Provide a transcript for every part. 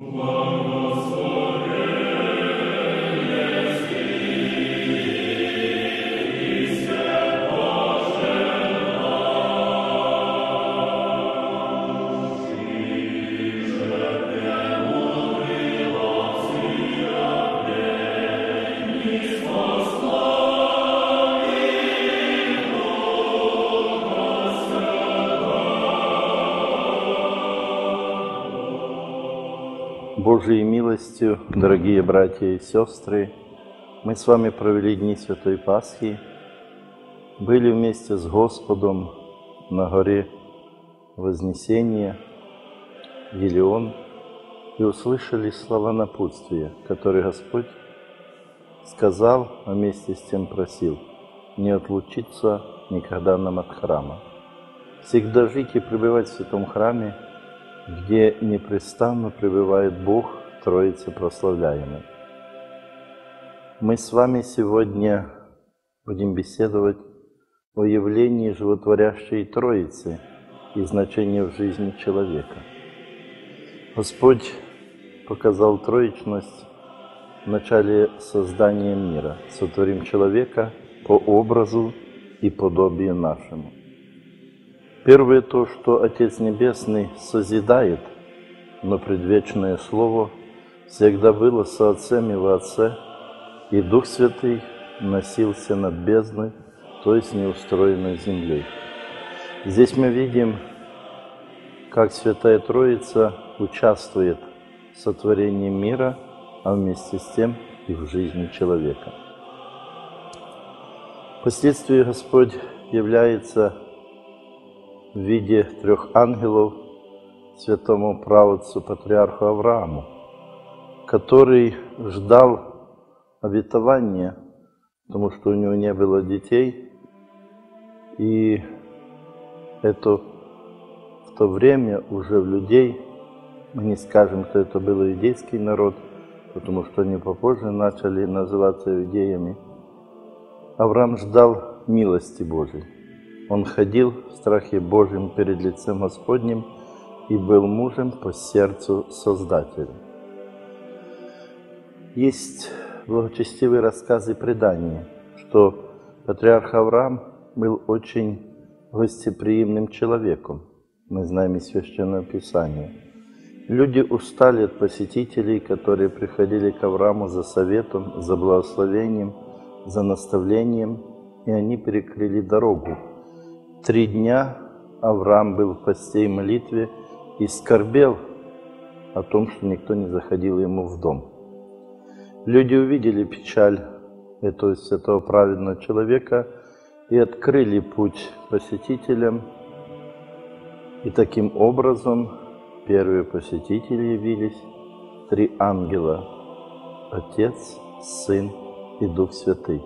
Vana Божьей милостью, дорогие братья и сестры, мы с вами провели дни Святой Пасхи, были вместе с Господом на горе Вознесения, Елеон, и услышали слова напутствия, которые Господь сказал, а вместе с тем просил, не отлучиться никогда нам от храма. Всегда жить и пребывать в святом храме – где непрестанно пребывает Бог Троицы Прославляемой. Мы с вами сегодня будем беседовать о явлении животворящей Троицы и значении в жизни человека. Господь показал троичность в начале создания мира. Сотворим человека по образу и подобию нашему. Первое то, что Отец Небесный созидает, но предвечное Слово всегда было со Отцем и во Отце, и Дух Святый носился над бездной, то есть неустроенной землей. Здесь мы видим, как Святая Троица участвует в сотворении мира, а вместе с тем и в жизни человека. Впоследствии Господь является в виде трех ангелов святому правоцу патриарху Аврааму, который ждал обетования, потому что у него не было детей, и это в то время уже в людей, мы не скажем, что это был иудейский народ, потому что они попозже начали называться иудеями. Авраам ждал милости Божией. Он ходил в страхе Божьем перед лицем Господним и был мужем по сердцу Создателя. Есть благочестивые рассказы и предания, что патриарх Авраам был очень гостеприимным человеком. Мы знаем из Священного Писания. Люди устали от посетителей, которые приходили к Аврааму за советом, за благословением, за наставлением, и они перекрыли дорогу Три дня Авраам был в посте и молитве и скорбел о том, что никто не заходил ему в дом. Люди увидели печаль этого святого праведного человека и открыли путь посетителям. И таким образом первые посетители явились три ангела – Отец, Сын и Дух Святый.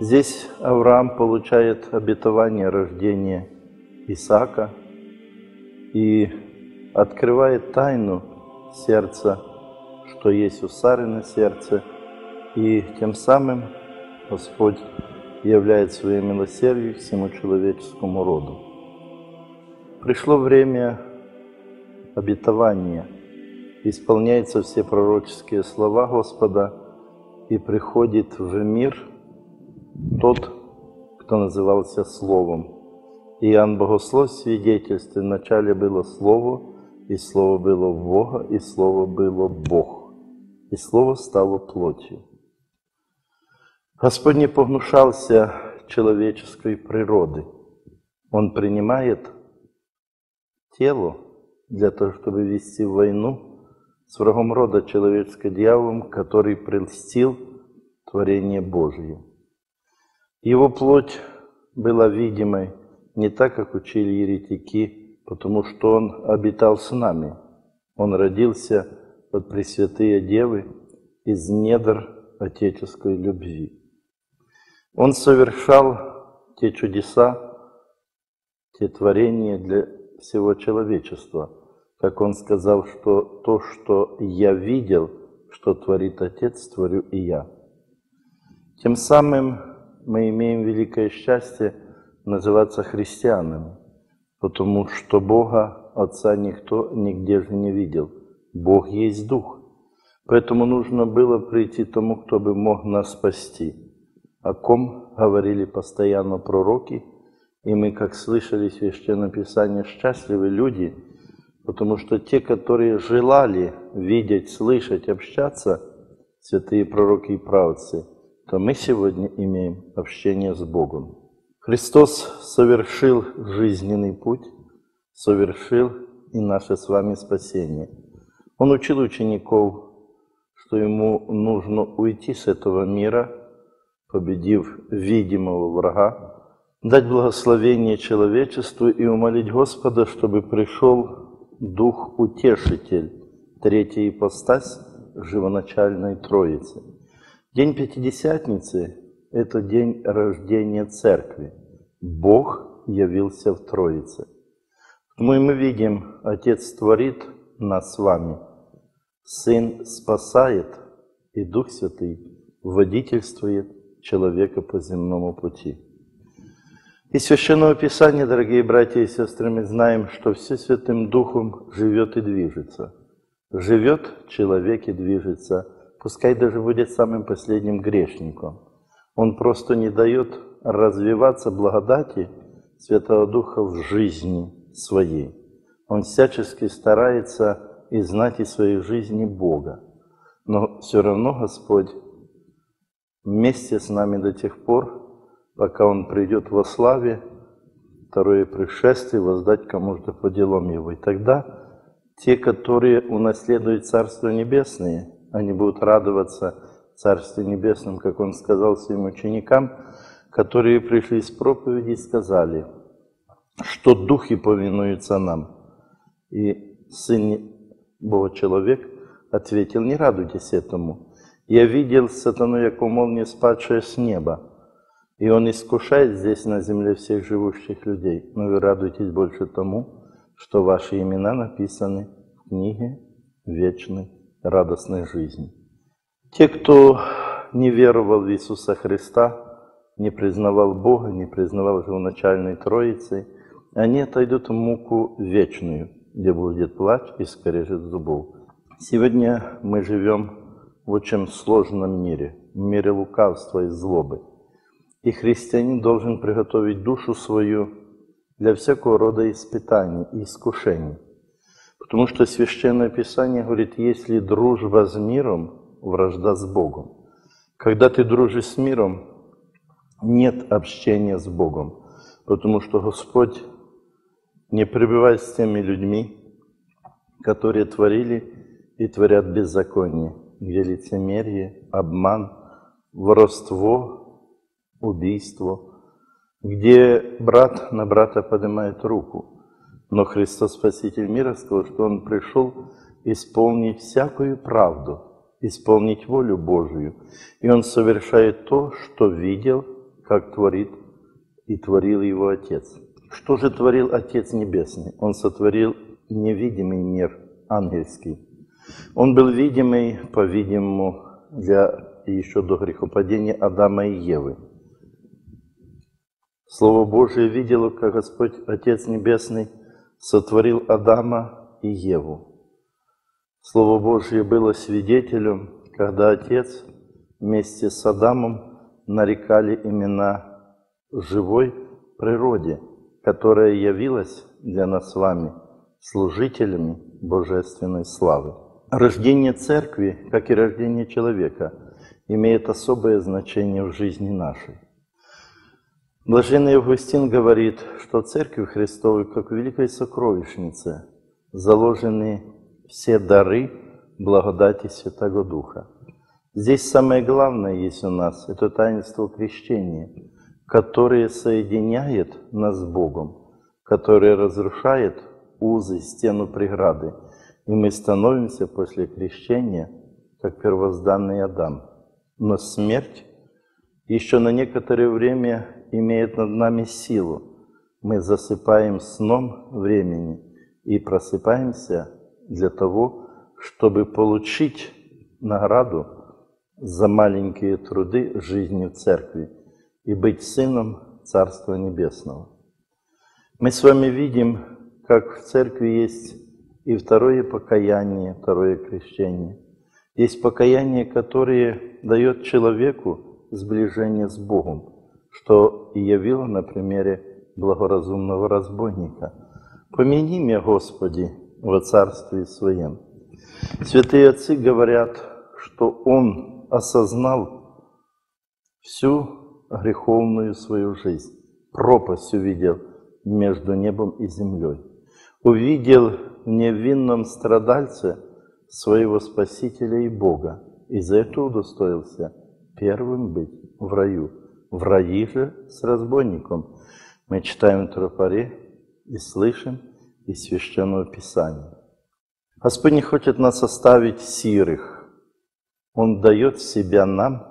Здесь Авраам получает обетование рождения Исаака и открывает тайну сердца, что есть у Сары на сердце, и тем самым Господь являет свое милосердие всему человеческому роду. Пришло время обетования, исполняются все пророческие слова Господа, и приходит в мир – тот, кто назывался Словом. Иоанн Богослов свидетельствует, вначале было Слово, и Слово было Бога, и Слово было Бог, и Слово стало плотью. Господь не погнушался человеческой природы. Он принимает тело для того, чтобы вести войну с врагом рода человеческого дьяволом, который прельстил творение Божье. Его плоть была видимой не так, как учили еретики, потому что Он обитал с нами. Он родился от Пресвятые Девы из недр отеческой любви. Он совершал те чудеса, те творения для всего человечества, как он сказал, что то, что я видел, что творит Отец, творю и я. Тем самым мы имеем великое счастье называться христианами, потому что Бога Отца никто нигде же не видел. Бог есть Дух. Поэтому нужно было прийти тому, кто бы мог нас спасти, о ком говорили постоянно пророки, и мы, как слышали в Священном Писании, счастливы люди, потому что те, которые желали видеть, слышать, общаться, святые пророки и правцы, то мы сегодня имеем общение с Богом. Христос совершил жизненный путь, совершил и наше с вами спасение. Он учил учеников, что ему нужно уйти с этого мира, победив видимого врага, дать благословение человечеству и умолить Господа, чтобы пришел Дух Утешитель, третья ипостась живоначальной Троицы. День Пятидесятницы – это день рождения Церкви. Бог явился в Троице. Мы, мы видим, Отец творит нас с вами, Сын спасает, и Дух Святый водительствует человека по земному пути. Из Священного Писания, дорогие братья и сестры, мы знаем, что все Святым Духом живет и движется. Живет человек и движется, пускай даже будет самым последним грешником. Он просто не дает развиваться благодати Святого Духа в жизни своей. Он всячески старается и знать из своей жизни Бога. Но все равно Господь вместе с нами до тех пор, пока Он придет во славе, второе пришествие воздать кому-то по делам Его. И тогда те, которые унаследуют Царство Небесное, они будут радоваться Царстве Небесном, как Он сказал своим ученикам, которые пришли с проповеди и сказали, что духи повинуются нам. И Сын Бога человек ответил, не радуйтесь этому. Я видел сатану, яко молния, спадшая с неба. И он искушает здесь на земле всех живущих людей. Но вы радуетесь больше тому, что ваши имена написаны в книге вечной радостной жизни. Те, кто не веровал в Иисуса Христа, не признавал Бога, не признавал Живоначальной Троицы, они отойдут в муку вечную, где будет плач и скрежет зубов. Сегодня мы живем в очень сложном мире, в мире лукавства и злобы – и христианин должен приготовить душу свою для всякого рода испытаний и искушений. Потому что Священное Писание говорит, если дружба с миром, вражда с Богом. Когда ты дружишь с миром, нет общения с Богом, потому что Господь не пребывает с теми людьми, которые творили и творят беззаконие, где лицемерие, обман, воровство, убийство, где брат на брата поднимает руку. Но Христос, Спаситель мира, сказал, что Он пришел исполнить всякую правду, исполнить волю Божию. И Он совершает то, что видел, как творит и творил Его Отец. Что же творил Отец Небесный? Он сотворил невидимый мир ангельский. Он был видимый, по-видимому, для еще до грехопадения Адама и Евы – Слово Божие видело, как Господь Отец Небесный сотворил Адама и Еву. Слово Божье было свидетелем, когда Отец вместе с Адамом нарекали имена живой природе, которая явилась для нас с вами служителями божественной славы. Рождение церкви, как и рождение человека, имеет особое значение в жизни нашей. Блаженный Августин говорит, что Церковь Христовой, как в великой сокровищнице, заложены все дары благодати Святого Духа. Здесь самое главное есть у нас – это таинство крещения, которое соединяет нас с Богом, которое разрушает узы, стену преграды, и мы становимся после крещения, как первозданный Адам. Но смерть еще на некоторое время имеет над нами силу. Мы засыпаем сном времени и просыпаемся для того, чтобы получить награду за маленькие труды жизни в церкви и быть сыном Царства Небесного. Мы с вами видим, как в церкви есть И второе покаяние, второе крещение. Есть покаяние, которое дает человеку сближение с Богом, что и явило на примере благоразумного разбойника. «Помяни меня, Господи, во Царстве Своем». Святые отцы говорят, что он осознал всю греховную свою жизнь, пропасть увидел между небом и землей, увидел в невинном страдальце своего Спасителя и Бога, и за это удостоился первым быть в раю. В раю же с разбойником. Мы читаем в тропаре и слышим из Священного Писания. Господь не хочет нас оставить сирых. Он дает себя нам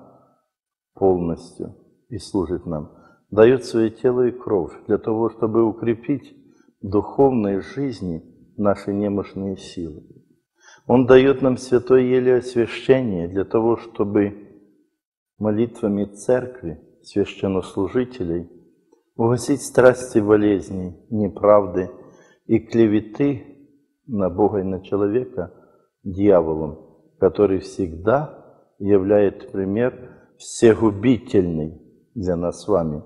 полностью и служит нам. Дает свое тело и кровь для того, чтобы укрепить духовной жизни наши немощные силы. Он дает нам святое еле освящение для того, чтобы молитвами церкви, священнослужителей, угасить страсти болезней, неправды и клеветы на Бога и на человека дьяволом, который всегда являет пример всегубительный для нас с вами.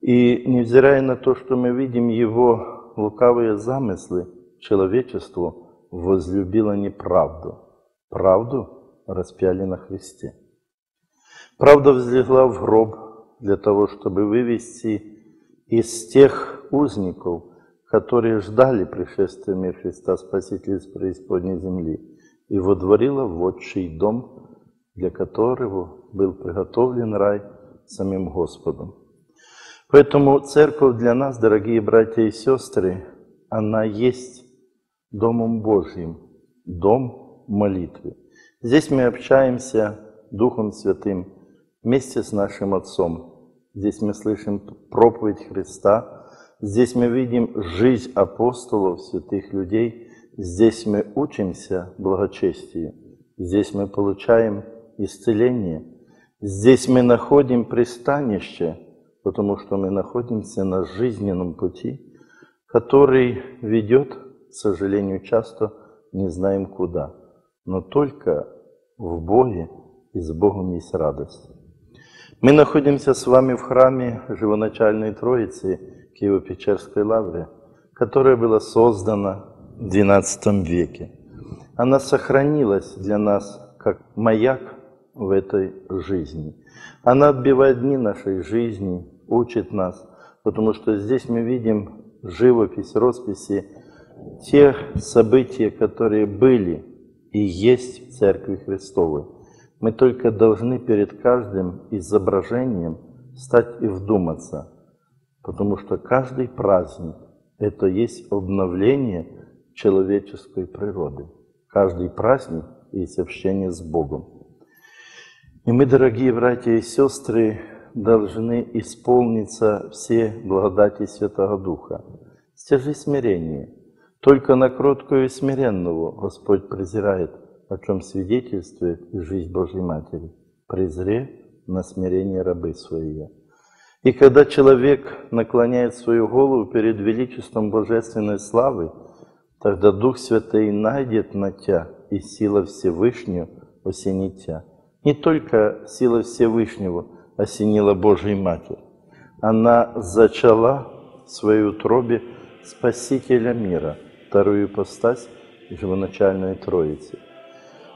И невзирая на то, что мы видим его лукавые замыслы, человечеству возлюбило неправду. Правду распяли на Христе. Правда взлегла в гроб для того, чтобы вывести из тех узников, которые ждали пришествия мира Христа, Спасителя из преисподней земли, и водворила в отчий дом, для которого был приготовлен рай самим Господом. Поэтому церковь для нас, дорогие братья и сестры, она есть Домом Божьим, дом молитвы. Здесь мы общаемся Духом Святым вместе с нашим Отцом. Здесь мы слышим проповедь Христа. Здесь мы видим жизнь апостолов, святых людей. Здесь мы учимся благочестию. Здесь мы получаем исцеление. Здесь мы находим пристанище, потому что мы находимся на жизненном пути, который ведет к сожалению, часто не знаем куда. Но только в Боге и с Богом есть радость. Мы находимся с вами в храме Живоначальной Троицы Киево-Печерской лавры, которая была создана в XII веке. Она сохранилась для нас как маяк в этой жизни. Она отбивает дни нашей жизни, учит нас, потому что здесь мы видим живопись, росписи те события, которые были и есть в Церкви Христовой. Мы только должны перед каждым изображением стать и вдуматься, потому что каждый праздник – это есть обновление человеческой природы. Каждый праздник есть общение с Богом. И мы, дорогие братья и сестры, должны исполниться все благодати Святого Духа. Стяжи смирение – только на кроткую и смиренного Господь презирает, о чем свидетельствует жизнь Божьей Матери. Презре на смирение рабы свои. И когда человек наклоняет свою голову перед величеством божественной славы, тогда Дух Святый найдет на тебя, и сила Всевышнего осенит тебя. Не только сила Всевышнего осенила Божьей Матерь. Она зачала в своей утробе Спасителя мира – вторую ипостась живоначальной Троицы.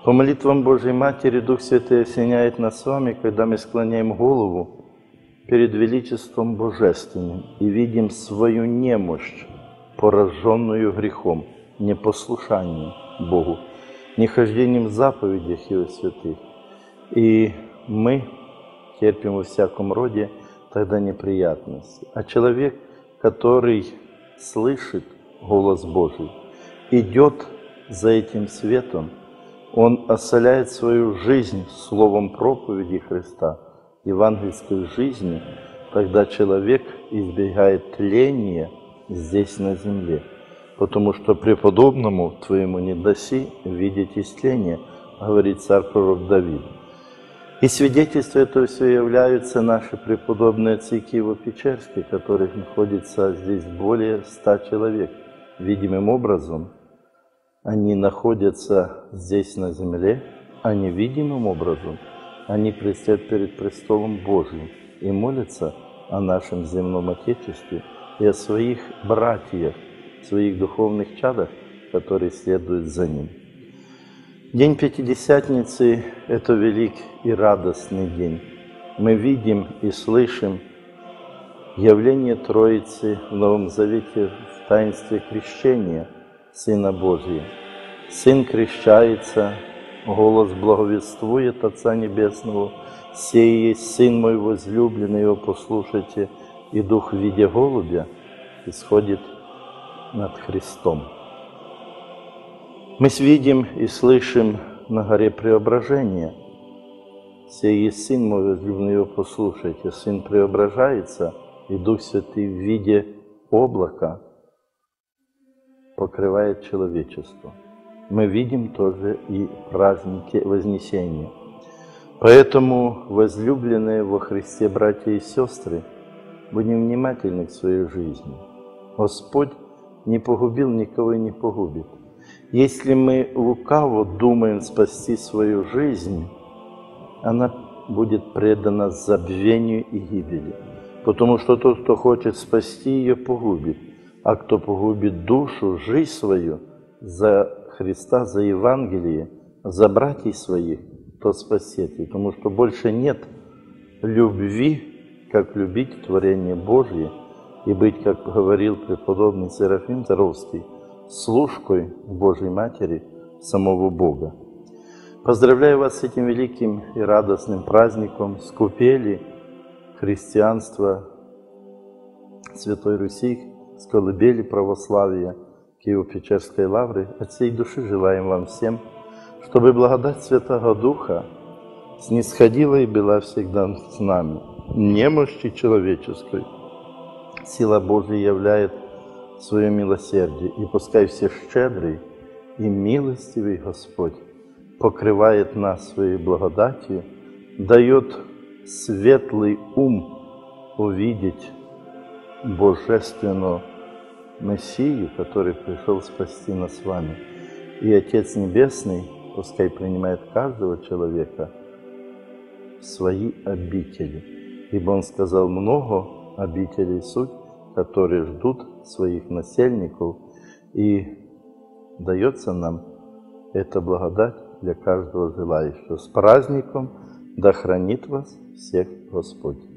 По молитвам Божьей Матери Дух Святый осеняет нас с вами, когда мы склоняем голову перед величеством Божественным и видим свою немощь, пораженную грехом, непослушанием Богу, нехождением в заповедях Его святых. И мы терпим во всяком роде тогда неприятности. А человек, который слышит голос Божий, идет за этим светом, он осоляет свою жизнь словом проповеди Христа, евангельской жизни, тогда человек избегает тления здесь на земле, потому что преподобному твоему не даси видеть истление, говорит царь пророк Давид. И свидетельство этого все являются наши преподобные отцы Киево-Печерские, которых находится здесь более ста человек – видимым образом они находятся здесь на земле, а невидимым образом они предстоят перед престолом Божьим и молятся о нашем земном Отечестве и о своих братьях, своих духовных чадах, которые следуют за ним. День Пятидесятницы – это велик и радостный день. Мы видим и слышим явление Троицы в Новом Завете в таинстве крещения Сына Божия. Сын крещается, голос благовествует Отца Небесного, «Сей есть Сын мой возлюбленный, его послушайте», и Дух в виде голубя исходит над Христом. Мы видим и слышим на горе преображения. «Сей есть Сын мой возлюбленный, его послушайте». Сын преображается, и Дух Святый в виде облака покрывает человечество – мы видим тоже и праздники Вознесения. Поэтому, возлюбленные во Христе братья и сестры, будем внимательны к своей жизни. Господь не погубил никого и не погубит. Если мы лукаво думаем спасти свою жизнь, она будет предана забвению и гибели. Потому что тот, кто хочет спасти ее, погубит. А кто погубит душу, жизнь свою за Христа за Евангелие, за братьев своих, то спасет. Потому что больше нет любви, как любить творение Божье и быть, как говорил преподобный Серафим Таровский, служкой Божьей Матери, самого Бога. Поздравляю вас с этим великим и радостным праздником, с купели христианства Святой Руси, с колыбели православия – Киево-Печерской лавры, от всей души желаем вам всем, чтобы благодать Святого Духа снисходила и была всегда с нами, немощи человеческой. Сила Божья являет свое милосердие, и пускай все щедрый и милостивый Господь покрывает нас своей благодатью, дает светлый ум увидеть божественного Мессию, который пришел спасти нас с вами. И Отец Небесный пускай принимает каждого человека в свои обители. Ибо Он сказал, много обителей суть, которые ждут своих насельников, и дается нам эта благодать для каждого желающего. С праздником да хранит вас всех Господь!